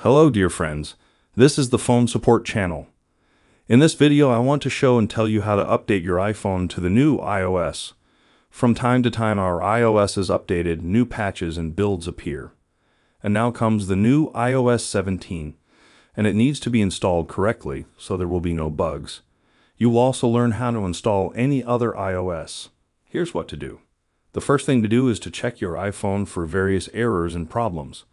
Hello dear friends, this is the phone support channel. In this video I want to show and tell you how to update your iPhone to the new iOS. From time to time our iOS is updated, new patches and builds appear. And now comes the new iOS 17, and it needs to be installed correctly so there will be no bugs. You will also learn how to install any other iOS. Here's what to do. The first thing to do is to check your iPhone for various errors and problems.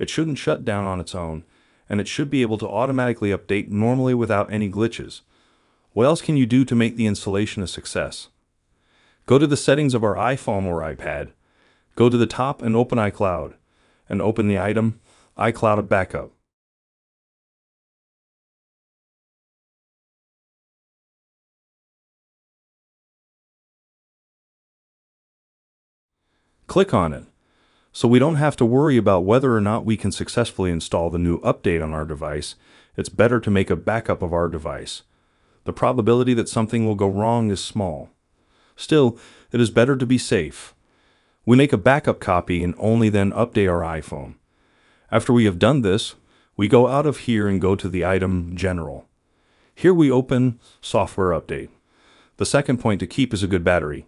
It shouldn't shut down on its own, and it should be able to automatically update normally without any glitches. What else can you do to make the installation a success? Go to the settings of our iPhone or iPad, go to the top and open iCloud, and open the item iCloud Backup. Click on it so we don't have to worry about whether or not we can successfully install the new update on our device, it's better to make a backup of our device. The probability that something will go wrong is small. Still, it is better to be safe. We make a backup copy and only then update our iPhone. After we have done this, we go out of here and go to the item General. Here we open Software Update. The second point to keep is a good battery.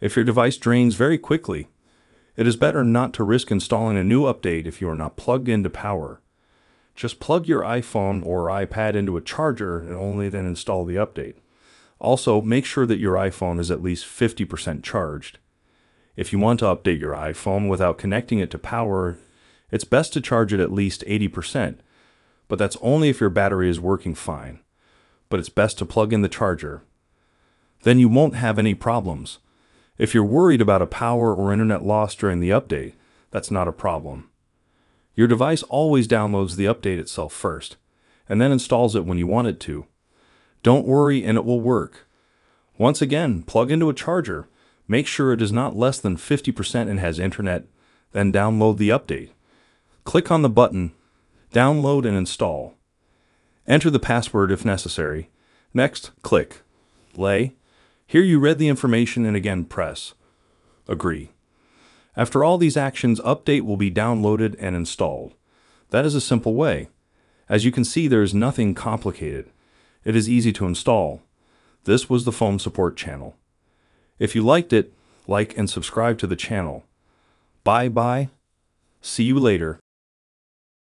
If your device drains very quickly, it is better not to risk installing a new update if you are not plugged into power. Just plug your iPhone or iPad into a charger and only then install the update. Also, make sure that your iPhone is at least 50% charged. If you want to update your iPhone without connecting it to power, it's best to charge it at least 80%, but that's only if your battery is working fine. But it's best to plug in the charger. Then you won't have any problems. If you're worried about a power or internet loss during the update, that's not a problem. Your device always downloads the update itself first, and then installs it when you want it to. Don't worry and it will work. Once again, plug into a charger, make sure it is not less than 50% and has internet, then download the update. Click on the button, download and install. Enter the password if necessary. Next, click. Lay, here you read the information and again press Agree. After all these actions, Update will be downloaded and installed. That is a simple way. As you can see, there is nothing complicated. It is easy to install. This was the phone support channel. If you liked it, like and subscribe to the channel. Bye bye. See you later.